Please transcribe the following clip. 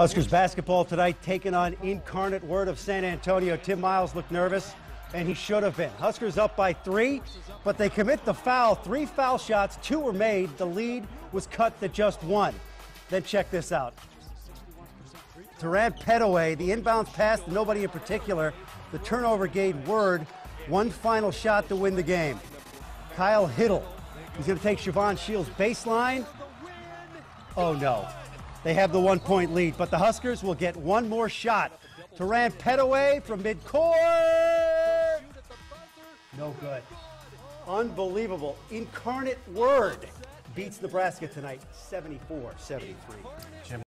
Huskers basketball tonight taking on Incarnate Word of San Antonio. Tim Miles looked nervous, and he should have been. Huskers up by three, but they commit the foul. Three foul shots, two were made. The lead was cut to just one. Then check this out. Durant Petaway, the inbounds pass to nobody in particular. The turnover gave Word one final shot to win the game. Kyle Hittle. He's going to take Shavon Shields baseline. Oh no. They have the one point lead, but the Huskers will get one more shot. Durant Petaway from midcourt. No good. Unbelievable. Incarnate Word beats Nebraska tonight 74 73.